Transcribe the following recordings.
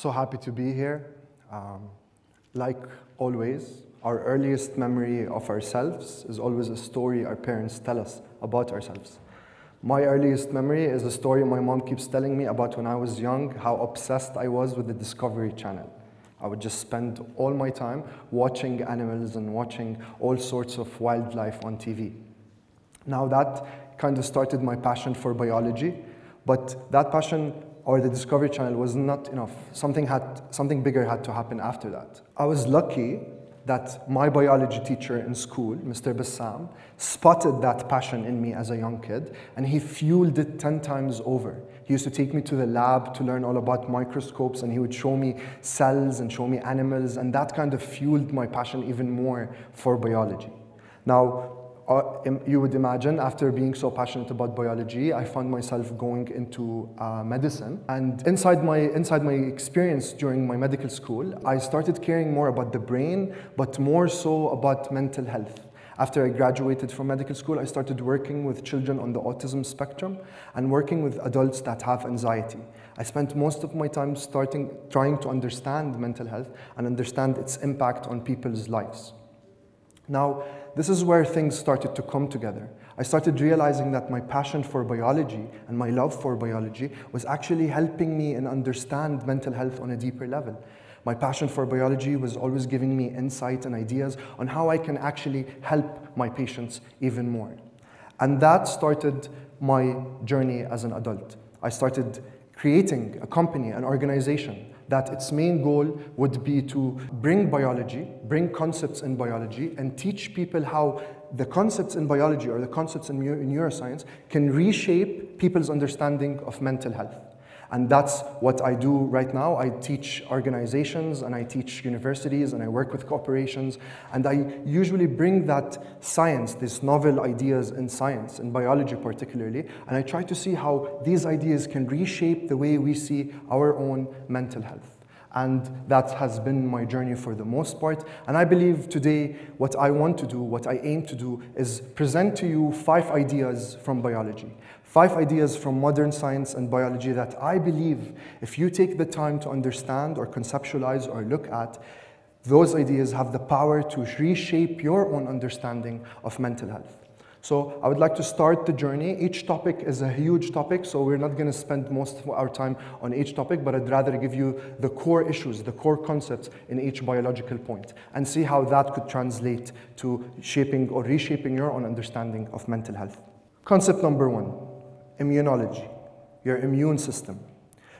So happy to be here. Um, like always, our earliest memory of ourselves is always a story our parents tell us about ourselves. My earliest memory is a story my mom keeps telling me about when I was young, how obsessed I was with the Discovery Channel. I would just spend all my time watching animals and watching all sorts of wildlife on TV. Now that kind of started my passion for biology, but that passion or the Discovery Channel was not enough. Something, had, something bigger had to happen after that. I was lucky that my biology teacher in school, Mr. Bassam, spotted that passion in me as a young kid, and he fueled it 10 times over. He used to take me to the lab to learn all about microscopes, and he would show me cells and show me animals, and that kind of fueled my passion even more for biology. Now, you would imagine after being so passionate about biology, I found myself going into uh, medicine. And inside my, inside my experience during my medical school, I started caring more about the brain, but more so about mental health. After I graduated from medical school, I started working with children on the autism spectrum and working with adults that have anxiety. I spent most of my time starting, trying to understand mental health and understand its impact on people's lives. Now, this is where things started to come together. I started realizing that my passion for biology and my love for biology was actually helping me and understand mental health on a deeper level. My passion for biology was always giving me insight and ideas on how I can actually help my patients even more. And that started my journey as an adult. I started creating a company, an organization that its main goal would be to bring biology, bring concepts in biology, and teach people how the concepts in biology or the concepts in neuroscience can reshape people's understanding of mental health. And that's what I do right now. I teach organizations and I teach universities and I work with corporations. And I usually bring that science, these novel ideas in science, in biology particularly, and I try to see how these ideas can reshape the way we see our own mental health. And that has been my journey for the most part. And I believe today what I want to do, what I aim to do, is present to you five ideas from biology. Five ideas from modern science and biology that I believe if you take the time to understand or conceptualize or look at, those ideas have the power to reshape your own understanding of mental health. So I would like to start the journey. Each topic is a huge topic, so we're not going to spend most of our time on each topic, but I'd rather give you the core issues, the core concepts in each biological point, and see how that could translate to shaping or reshaping your own understanding of mental health. Concept number one immunology, your immune system.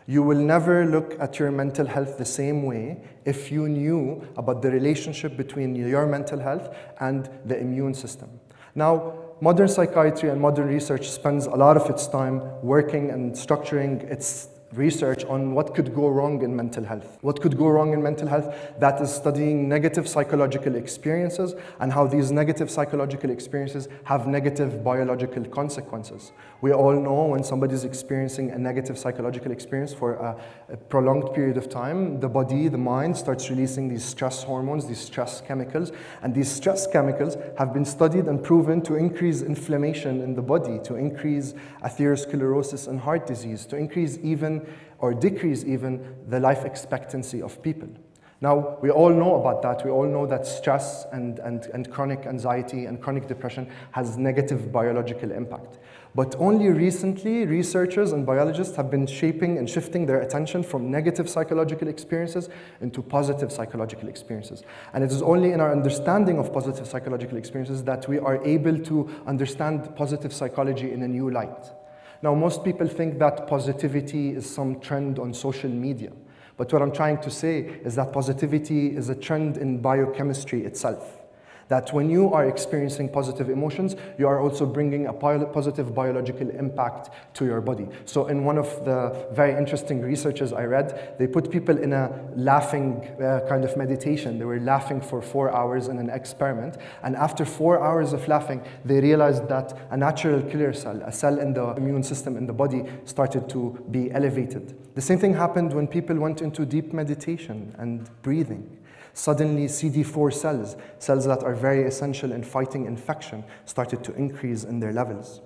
You will never look at your mental health the same way if you knew about the relationship between your mental health and the immune system. Now, modern psychiatry and modern research spends a lot of its time working and structuring its research on what could go wrong in mental health. What could go wrong in mental health? That is studying negative psychological experiences and how these negative psychological experiences have negative biological consequences. We all know when somebody is experiencing a negative psychological experience for a, a, prolonged period of time, the body, the mind starts releasing these stress hormones, these stress chemicals, and these stress chemicals have been studied and proven to increase inflammation in the body, to increase atherosclerosis and heart disease, to increase even or decrease even the life expectancy of people. Now, we all know about that. We all know that stress and, and, and chronic anxiety and chronic depression has negative biological impact. But only recently, researchers and biologists have been shaping and shifting their attention from negative psychological experiences into positive psychological experiences. And it is only in our understanding of positive psychological experiences that we are able to understand positive psychology in a new light. Now, most people think that positivity is some trend on social media. But what I'm trying to say is that positivity is a trend in biochemistry itself that when you are experiencing positive emotions, you are also bringing a positive biological impact to your body. So in one of the very interesting researches I read, they put people in a laughing uh, kind of meditation. They were laughing for four hours in an experiment. And after four hours of laughing, they realized that a natural killer cell, a cell in the immune system in the body, started to be elevated. The same thing happened when people went into deep meditation and breathing. Suddenly, CD4 cells, cells that are very essential in fighting infection, started to increase in their levels.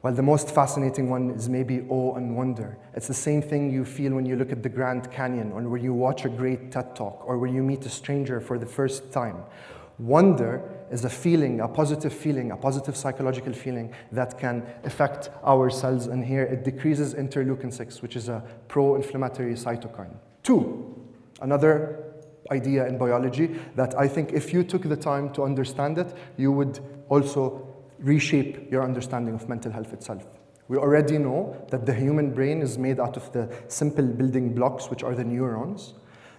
While the most fascinating one is maybe awe and wonder. It's the same thing you feel when you look at the Grand Canyon, or when you watch a great TED Talk, or when you meet a stranger for the first time. Wonder is a feeling, a positive feeling, a positive psychological feeling that can affect our cells. And here it decreases interleukin 6, which is a pro inflammatory cytokine. Two, another idea in biology that I think if you took the time to understand it, you would also reshape your understanding of mental health itself. We already know that the human brain is made out of the simple building blocks, which are the neurons.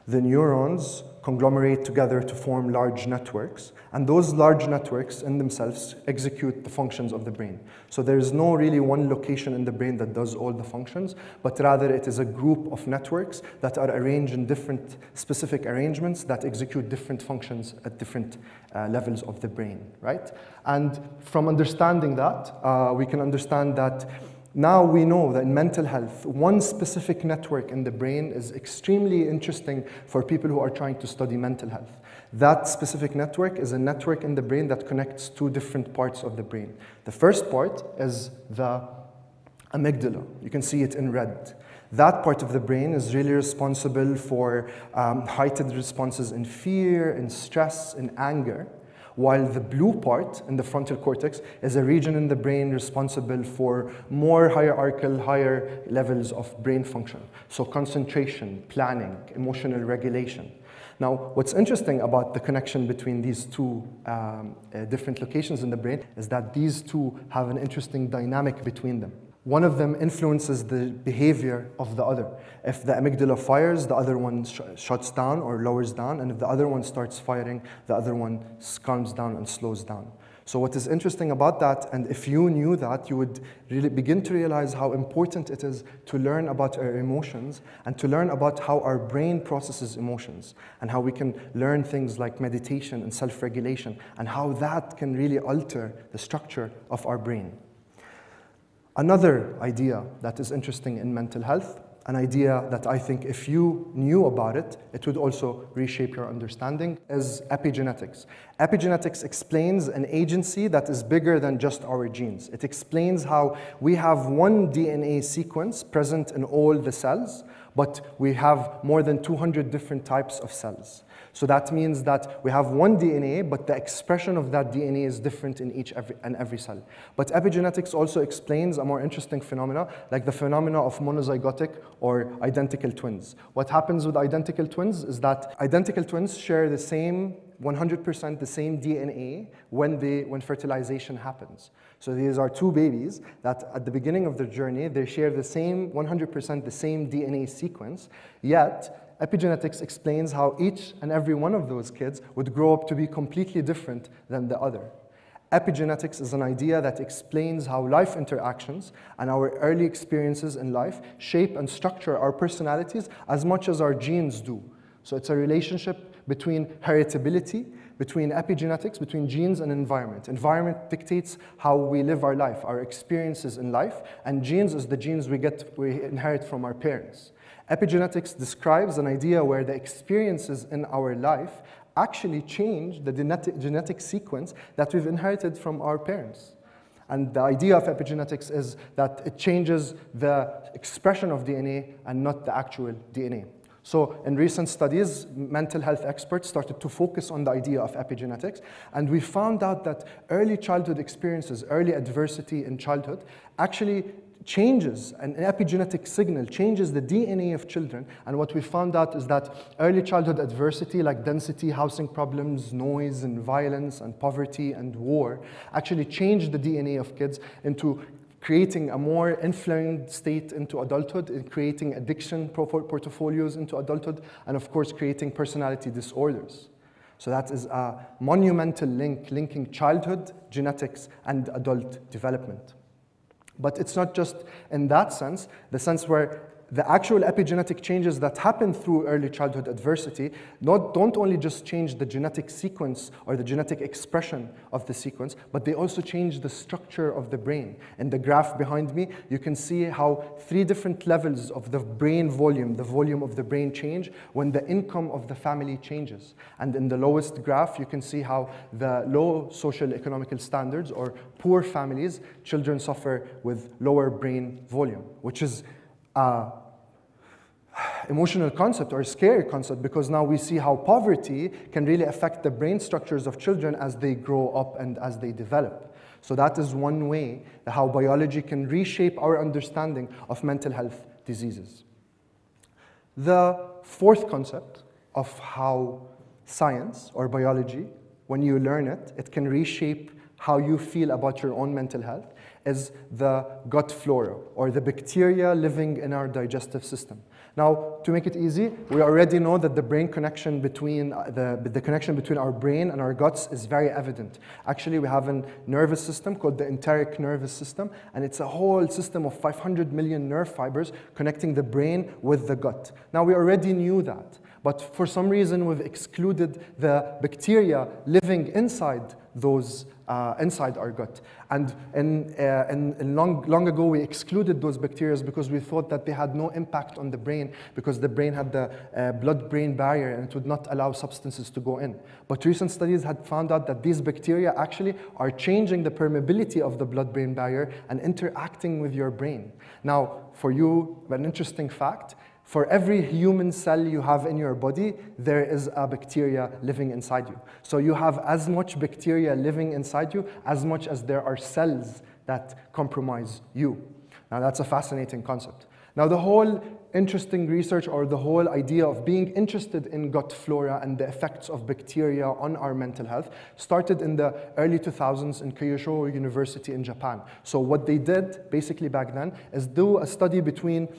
The neurons conglomerate together to form large networks, and those large networks in themselves execute the functions of the brain. So there is no really one location in the brain that does all the functions, but rather it is a group of networks that are arranged in different specific arrangements that execute different functions at different uh, levels of the brain, right? And from understanding that, uh, we can understand that now we know that in mental health, one specific network in the brain is extremely interesting for people who are trying to study mental health. That specific network is a network in the brain that connects two different parts of the brain. The first part is the amygdala. You can see it in red. That part of the brain is really responsible for um, heightened responses in fear, in stress, in anger while the blue part in the frontal cortex is a region in the brain responsible for more hierarchical, higher levels of brain function. So concentration, planning, emotional regulation. Now, what's interesting about the connection between these two um, uh, different locations in the brain is that these two have an interesting dynamic between them one of them influences the behavior of the other. If the amygdala fires, the other one sh shuts down or lowers down, and if the other one starts firing, the other one calms down and slows down. So what is interesting about that, and if you knew that, you would really begin to realize how important it is to learn about our emotions and to learn about how our brain processes emotions and how we can learn things like meditation and self-regulation and how that can really alter the structure of our brain. Another idea that is interesting in mental health, an idea that I think if you knew about it, it would also reshape your understanding, is epigenetics. Epigenetics explains an agency that is bigger than just our genes. It explains how we have one DNA sequence present in all the cells, but we have more than 200 different types of cells. So that means that we have one DNA, but the expression of that DNA is different in each every, and every cell. But epigenetics also explains a more interesting phenomena, like the phenomena of monozygotic or identical twins. What happens with identical twins is that identical twins share the same 100% the same DNA when, they, when fertilization happens. So these are two babies that at the beginning of their journey, they share the same 100% the same DNA sequence, yet Epigenetics explains how each and every one of those kids would grow up to be completely different than the other. Epigenetics is an idea that explains how life interactions and our early experiences in life shape and structure our personalities as much as our genes do. So it's a relationship between heritability, between epigenetics, between genes and environment. Environment dictates how we live our life, our experiences in life, and genes is the genes we get we inherit from our parents. Epigenetics describes an idea where the experiences in our life actually change the genetic sequence that we've inherited from our parents. And the idea of epigenetics is that it changes the expression of DNA and not the actual DNA. So in recent studies, mental health experts started to focus on the idea of epigenetics, and we found out that early childhood experiences, early adversity in childhood, actually changes, an epigenetic signal changes the DNA of children. And what we found out is that early childhood adversity, like density, housing problems, noise, and violence, and poverty, and war, actually changed the DNA of kids into creating a more inflamed state into adulthood, and creating addiction portfolios into adulthood, and of course, creating personality disorders. So that is a monumental link linking childhood, genetics, and adult development. But it's not just in that sense, the sense where the actual epigenetic changes that happen through early childhood adversity not, don't only just change the genetic sequence or the genetic expression of the sequence, but they also change the structure of the brain. In the graph behind me, you can see how three different levels of the brain volume, the volume of the brain change when the income of the family changes. And in the lowest graph, you can see how the low social economical standards or poor families, children suffer with lower brain volume, which is a emotional concept or scary concept because now we see how poverty can really affect the brain structures of children as they grow up and as they develop. So that is one way how biology can reshape our understanding of mental health diseases. The fourth concept of how science or biology, when you learn it, it can reshape how you feel about your own mental health is the gut flora, or the bacteria living in our digestive system. Now, to make it easy, we already know that the brain connection between uh, the, the connection between our brain and our guts is very evident. Actually, we have a nervous system called the enteric nervous system, and it's a whole system of 500 million nerve fibers connecting the brain with the gut. Now, we already knew that, but for some reason, we've excluded the bacteria living inside those uh, inside our gut. And in, uh, in, in long, long ago, we excluded those bacteria because we thought that they had no impact on the brain because the brain had the uh, blood-brain barrier and it would not allow substances to go in. But recent studies had found out that these bacteria actually are changing the permeability of the blood-brain barrier and interacting with your brain. Now, for you, an interesting fact, for every human cell you have in your body, there is a bacteria living inside you. So you have as much bacteria living inside you as much as there are cells that compromise you. Now that's a fascinating concept. Now the whole interesting research or the whole idea of being interested in gut flora and the effects of bacteria on our mental health started in the early 2000s in Kyushu University in Japan. So what they did basically back then is do a study between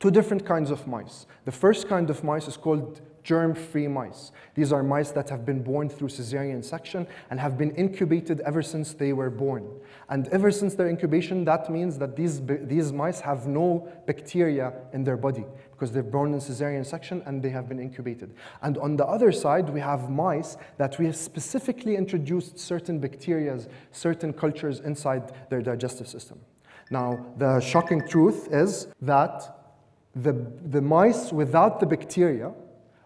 two different kinds of mice. The first kind of mice is called germ-free mice. These are mice that have been born through cesarean section and have been incubated ever since they were born. And ever since their incubation, that means that these, these mice have no bacteria in their body because they're born in cesarean section and they have been incubated. And on the other side, we have mice that we have specifically introduced certain bacteria, certain cultures inside their digestive system. Now, the shocking truth is that the, the mice without the bacteria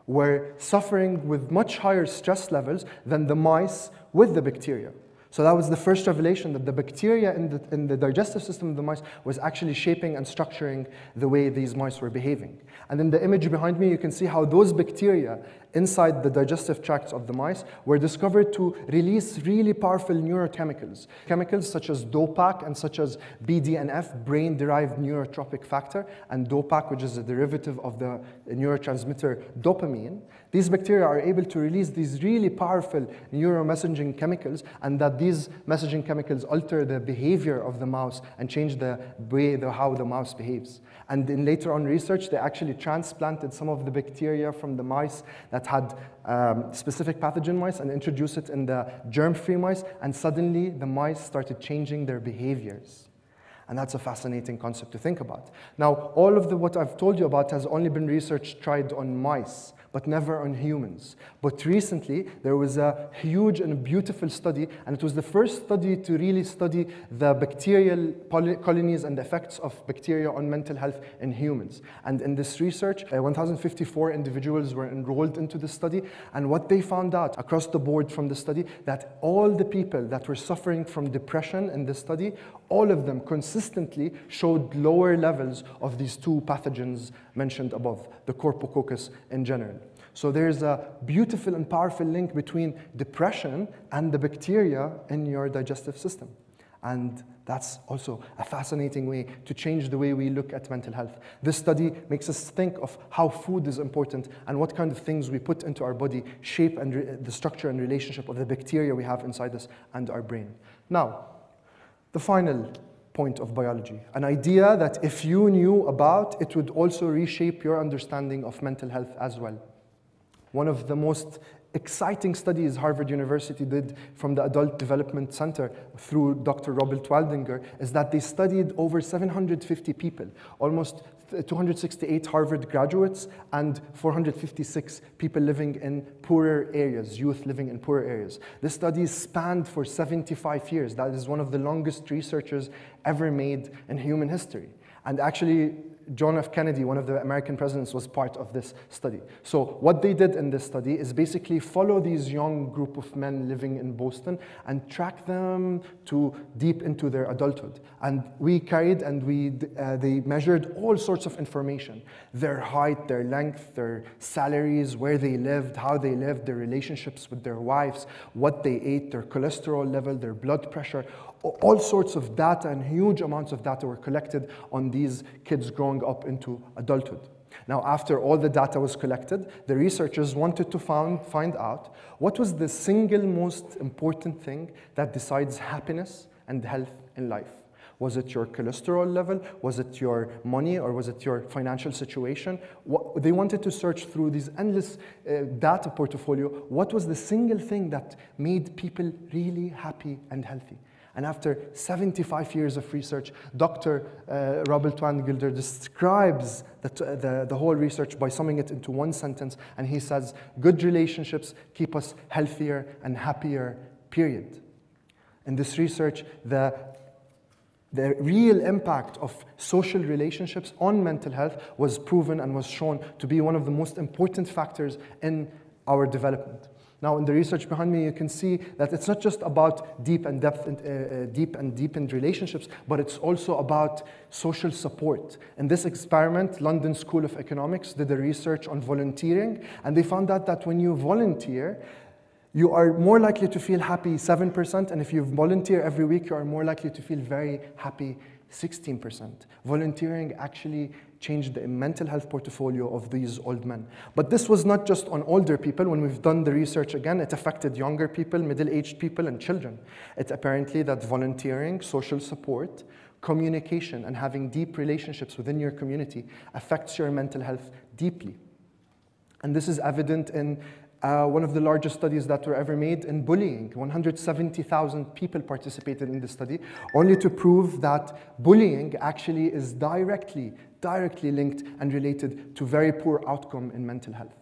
were suffering with much higher stress levels than the mice with the bacteria. So that was the first revelation that the bacteria in the, in the digestive system of the mice was actually shaping and structuring the way these mice were behaving. And in the image behind me, you can see how those bacteria inside the digestive tracts of the mice were discovered to release really powerful neurochemicals. Chemicals such as DOPAC and such as BDNF, brain-derived neurotrophic factor, and DOPAC, which is a derivative of the neurotransmitter dopamine. These bacteria are able to release these really powerful neuromessaging chemicals, and that these messaging chemicals alter the behavior of the mouse and change the way the, how the mouse behaves. And in later on research, they actually transplanted some of the bacteria from the mice that had um, specific pathogen mice and introduced it in the germ-free mice, and suddenly the mice started changing their behaviors. And that's a fascinating concept to think about. Now, all of the, what I've told you about has only been research tried on mice but never on humans. But recently, there was a huge and beautiful study, and it was the first study to really study the bacterial colonies and the effects of bacteria on mental health in humans. And in this research, uh, 1,054 individuals were enrolled into the study, and what they found out across the board from the study, that all the people that were suffering from depression in the study, all of them consistently showed lower levels of these two pathogens mentioned above, the Coprococcus in general. So there's a beautiful and powerful link between depression and the bacteria in your digestive system. And that's also a fascinating way to change the way we look at mental health. This study makes us think of how food is important and what kind of things we put into our body shape and the structure and relationship of the bacteria we have inside us and our brain. Now, the final point of biology, an idea that if you knew about, it would also reshape your understanding of mental health as well. One of the most exciting studies Harvard University did from the Adult Development Center through Dr. Robert Waldinger is that they studied over 750 people, almost 268 Harvard graduates and 456 people living in poorer areas, youth living in poorer areas. This study spanned for 75 years. That is one of the longest researchers ever made in human history. And actually, John F. Kennedy, one of the American presidents, was part of this study. So what they did in this study is basically follow these young group of men living in Boston and track them to deep into their adulthood. And we carried and we, uh, they measured all sorts of information, their height, their length, their salaries, where they lived, how they lived, their relationships with their wives, what they ate, their cholesterol level, their blood pressure, all sorts of data and huge amounts of data were collected on these kids growing up into adulthood. Now, after all the data was collected, the researchers wanted to found, find out what was the single most important thing that decides happiness and health in life. Was it your cholesterol level? Was it your money? Or was it your financial situation? What, they wanted to search through this endless uh, data portfolio. What was the single thing that made people really happy and healthy? And after 75 years of research, Dr. Uh, Robert Waldinger describes the, the, the whole research by summing it into one sentence. And he says, good relationships keep us healthier and happier, period. In this research, the, the real impact of social relationships on mental health was proven and was shown to be one of the most important factors in our development. Now, in the research behind me, you can see that it's not just about deep and depth, and, uh, uh, deep and deepened relationships, but it's also about social support. In this experiment, London School of Economics did a research on volunteering, and they found out that when you volunteer, you are more likely to feel happy 7%, and if you volunteer every week, you are more likely to feel very happy 16%. Volunteering actually changed the mental health portfolio of these old men. But this was not just on older people. When we've done the research again, it affected younger people, middle-aged people, and children. It's apparently that volunteering, social support, communication, and having deep relationships within your community affects your mental health deeply. And this is evident in uh, one of the largest studies that were ever made in bullying. 170,000 people participated in the study, only to prove that bullying actually is directly, directly linked and related to very poor outcome in mental health.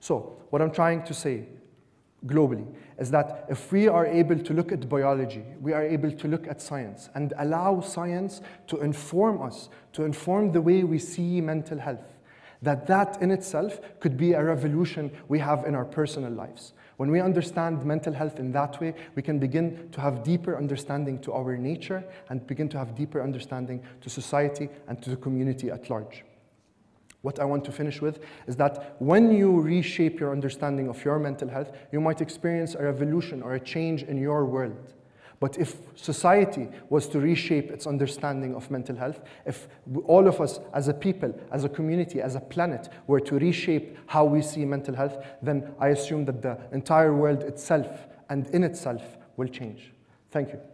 So, what I'm trying to say globally is that if we are able to look at biology, we are able to look at science and allow science to inform us, to inform the way we see mental health, that that in itself could be a revolution we have in our personal lives. When we understand mental health in that way, we can begin to have deeper understanding to our nature and begin to have deeper understanding to society and to the community at large. What I want to finish with is that when you reshape your understanding of your mental health, you might experience a revolution or a change in your world. But if society was to reshape its understanding of mental health, if all of us as a people, as a community, as a planet were to reshape how we see mental health, then I assume that the entire world itself and in itself will change. Thank you.